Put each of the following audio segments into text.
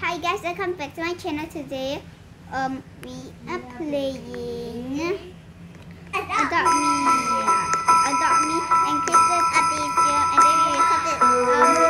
Hi guys, welcome back to my channel today. Um, we are playing Adopt Me. Adopt Me and Kristen are teacher and they created um,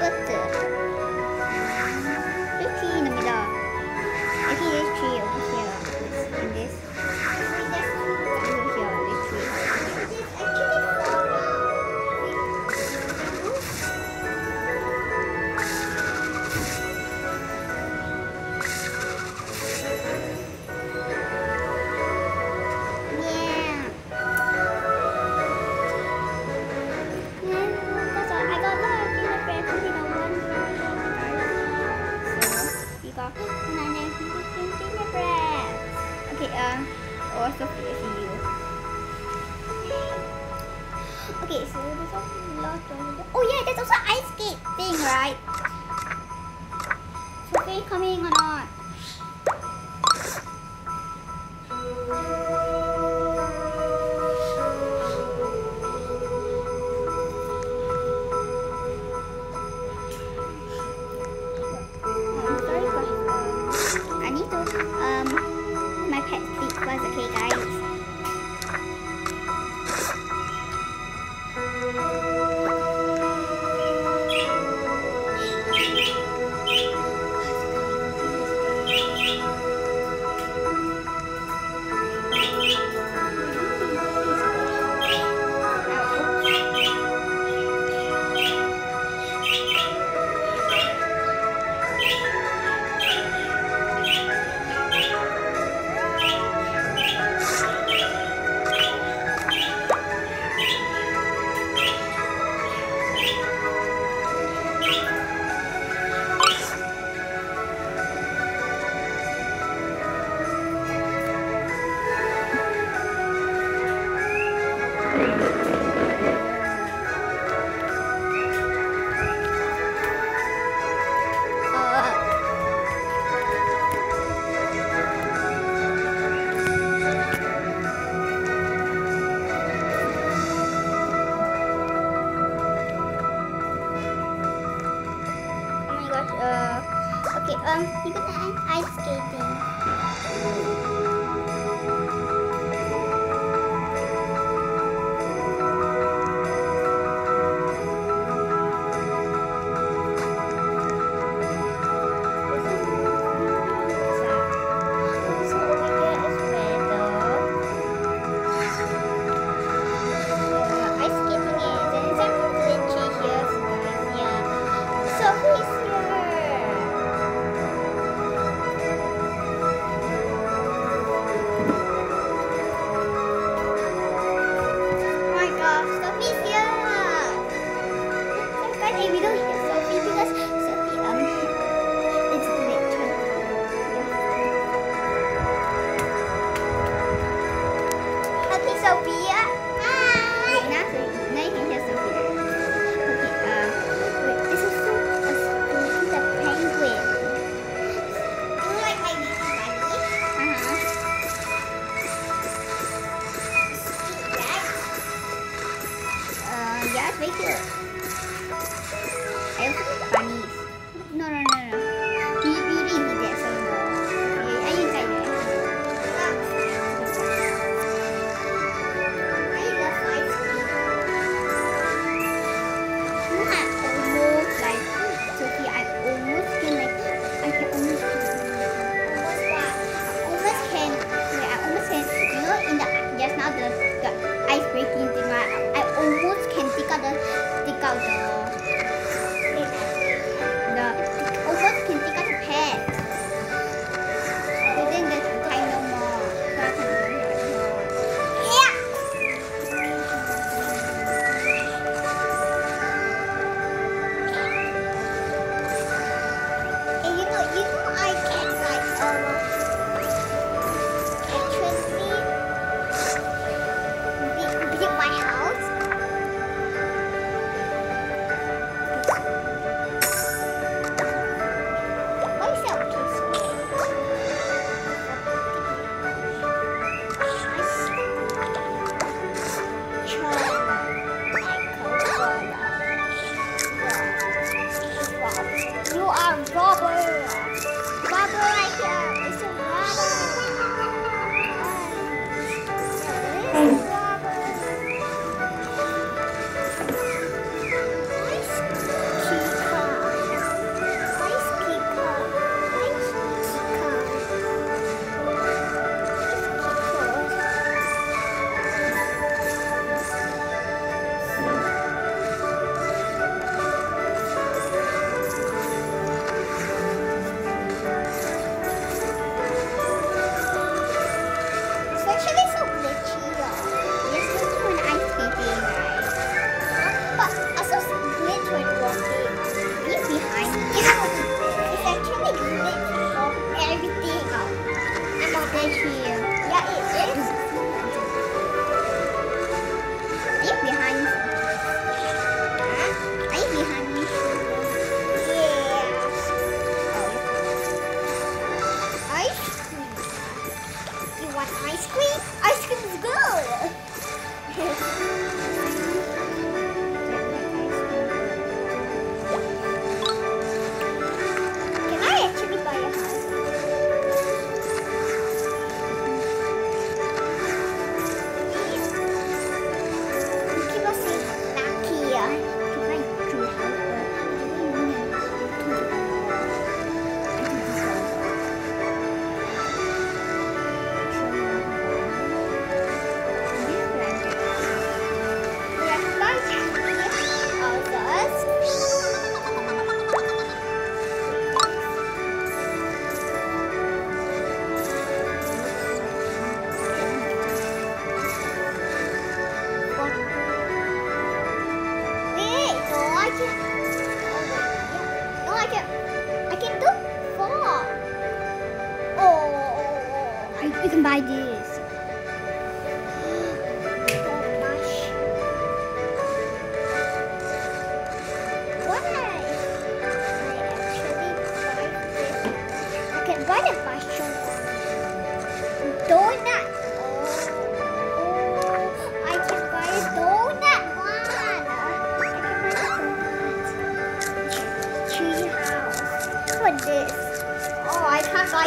butter. Okay, so there's a lot of... Oh yeah, there's also ice skate thing, right? Is okay coming or not? Make it.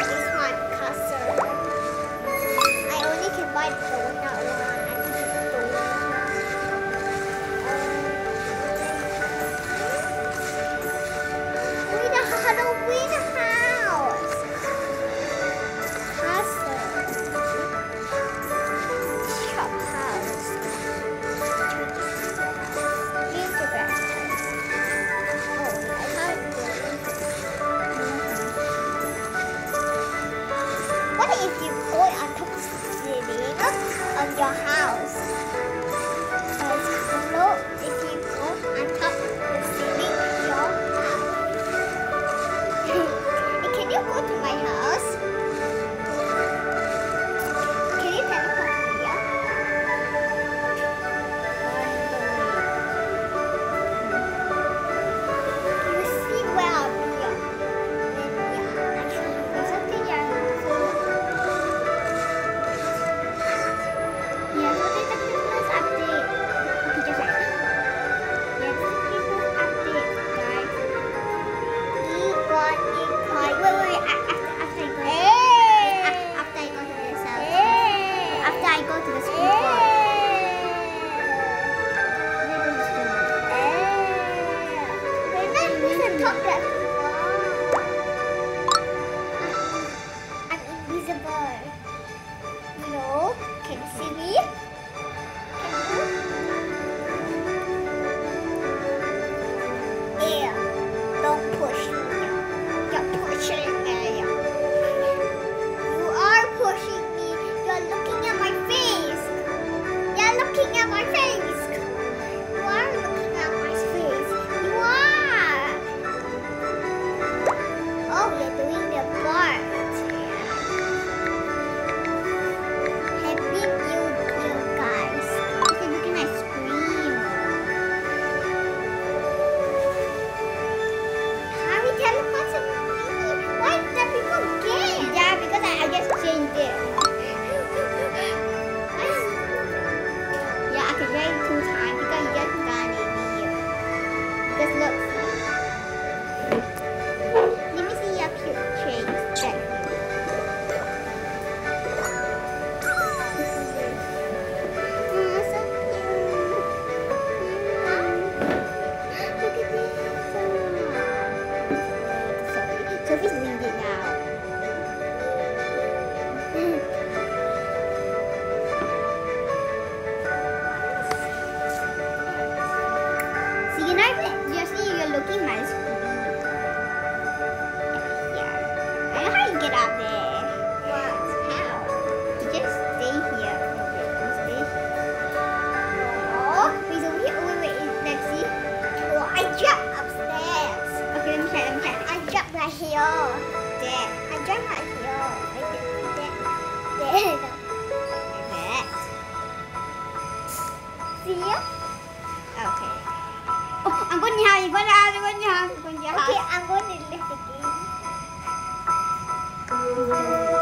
Bye. Okay. Oh, I'm going to I'm going to I'm going to I'm going to Okay, I'm going to lift the game.